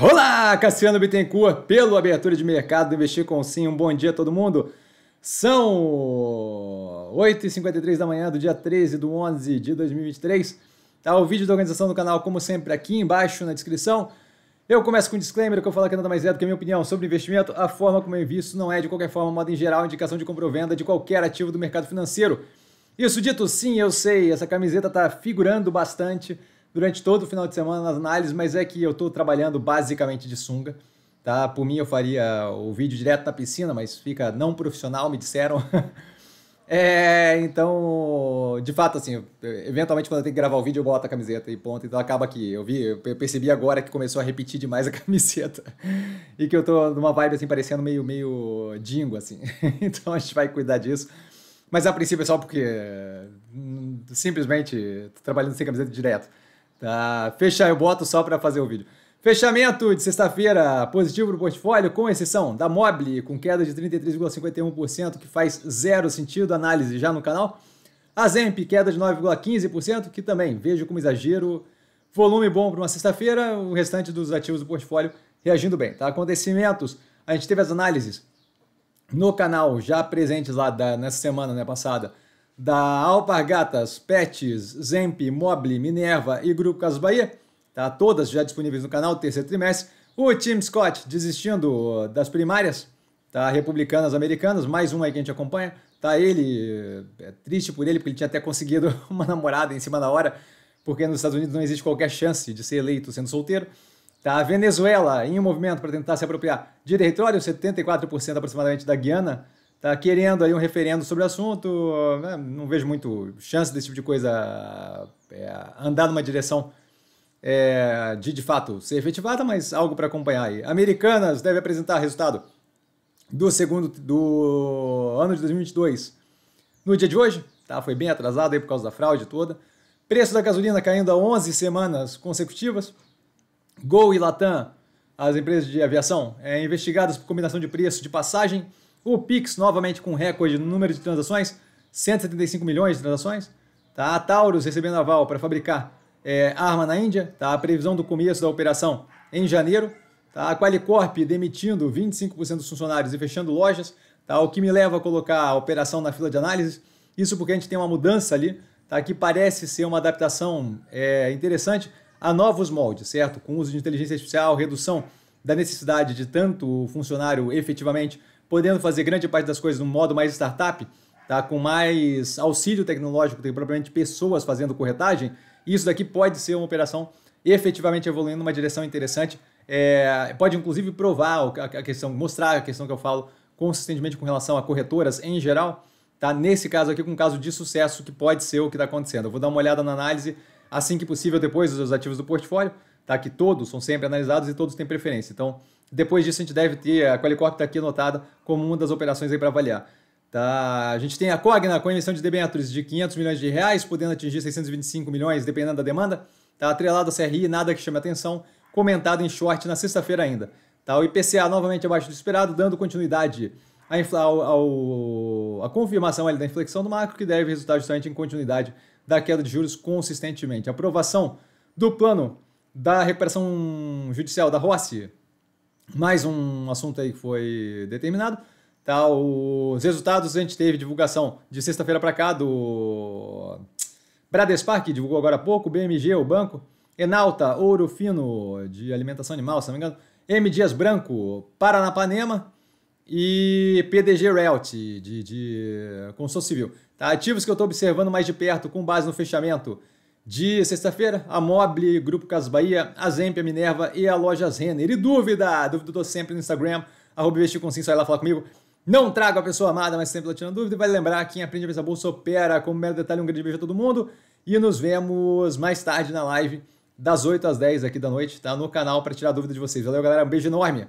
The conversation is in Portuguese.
Olá, Cassiano Bittencourt, pelo Abertura de Mercado do Investir com Sim. Um bom dia a todo mundo. São 8h53 da manhã do dia 13 do 11 de 2023. Tá o vídeo da organização do canal, como sempre, aqui embaixo na descrição. Eu começo com um disclaimer que eu falo aqui nada mais é do que a minha opinião sobre investimento. A forma como eu invisto não é, de qualquer forma, modo em geral, indicação de compra ou venda de qualquer ativo do mercado financeiro. Isso dito, sim, eu sei, essa camiseta tá figurando bastante durante todo o final de semana nas análises, mas é que eu estou trabalhando basicamente de sunga. Tá? Por mim eu faria o vídeo direto na piscina, mas fica não profissional, me disseram. é, então, de fato, assim, eventualmente quando eu tenho que gravar o vídeo eu boto a camiseta e ponto. Então acaba aqui. Eu vi, eu percebi agora que começou a repetir demais a camiseta. e que eu tô numa vibe assim, parecendo meio, meio dingo, assim. então a gente vai cuidar disso. Mas a princípio é só porque hum, simplesmente tô trabalhando sem camiseta direto. Tá, fechar, eu boto só para fazer o vídeo. Fechamento de sexta-feira positivo no portfólio, com exceção da Mobile, com queda de 33,51%, que faz zero sentido, análise já no canal. A Zemp, queda de 9,15%, que também vejo como exagero. Volume bom para uma sexta-feira, o restante dos ativos do portfólio reagindo bem. Tá? Acontecimentos, a gente teve as análises no canal já presentes lá da, nessa semana né, passada da Alpargatas, Pets, Zemp, Mobile, Minerva e Grupo Casas Bahia, tá? todas já disponíveis no canal, terceiro trimestre. O Tim Scott desistindo das primárias, tá? republicanas americanas, mais um aí que a gente acompanha. Tá ele, é triste por ele, porque ele tinha até conseguido uma namorada em cima da hora, porque nos Estados Unidos não existe qualquer chance de ser eleito sendo solteiro. Tá? A Venezuela em um movimento para tentar se apropriar de território, 74% aproximadamente da Guiana, tá querendo aí um referendo sobre o assunto. Né? Não vejo muito chance desse tipo de coisa é, andar numa direção é, de de fato ser efetivada, mas algo para acompanhar aí. Americanas deve apresentar resultado do segundo do ano de 2022 no dia de hoje, tá? Foi bem atrasado aí por causa da fraude toda. Preço da gasolina caindo há 11 semanas consecutivas. Gol e Latam, as empresas de aviação, é, investigadas por combinação de preço de passagem o Pix, novamente com recorde no número de transações, 175 milhões de transações. Tá? A Taurus recebendo aval para fabricar é, arma na Índia. Tá? A previsão do começo da operação em janeiro. Tá? A Qualicorp demitindo 25% dos funcionários e fechando lojas. Tá? O que me leva a colocar a operação na fila de análise. Isso porque a gente tem uma mudança ali, tá? que parece ser uma adaptação é, interessante a novos moldes, certo? Com uso de inteligência artificial, redução da necessidade de tanto funcionário efetivamente podendo fazer grande parte das coisas no modo mais startup, tá? com mais auxílio tecnológico, tem propriamente pessoas fazendo corretagem, isso daqui pode ser uma operação efetivamente evoluindo numa direção interessante. É, pode inclusive provar a questão, mostrar a questão que eu falo consistentemente com relação a corretoras em geral. Tá? Nesse caso aqui, com um caso de sucesso que pode ser o que está acontecendo. Eu vou dar uma olhada na análise assim que possível depois dos ativos do portfólio, tá? que todos são sempre analisados e todos têm preferência. Então, depois disso, a gente deve ter, a Qualicorp está aqui anotada como uma das operações aí para avaliar. Tá? A gente tem a Cogna com emissão de debêntures de 500 milhões de reais, podendo atingir 625 milhões, dependendo da demanda. Tá atrelado a CRI, nada que chame atenção, comentado em short na sexta-feira ainda. Tá? O IPCA novamente abaixo do esperado, dando continuidade à, ao, ao, a confirmação ali da inflexão do macro, que deve resultar justamente em continuidade da queda de juros consistentemente. Aprovação do plano da recuperação judicial da Rossi, mais um assunto aí que foi determinado. Tá, os resultados a gente teve divulgação de sexta-feira para cá do Bradespark, divulgou agora há pouco, BMG, o banco, Enalta, Ouro Fino, de alimentação animal, se não me engano, M. Dias Branco, Paranapanema e PDG Realty, de, de construção civil. Tá, ativos que eu estou observando mais de perto com base no fechamento de sexta-feira, a Mobile, Grupo Casas Bahia, a Zemp, a Minerva e a Lojas Renner. E dúvida? Dúvida eu tô sempre no Instagram, arroba investir com sim, lá falar comigo. Não trago a pessoa amada, mas sempre tirando dúvida. E vale lembrar, quem aprende a pensar bolsa opera. Como mero detalhe, um grande beijo a todo mundo. E nos vemos mais tarde na live, das 8 às 10 aqui da noite, tá? No canal para tirar dúvida de vocês. Valeu, galera. Um beijo enorme.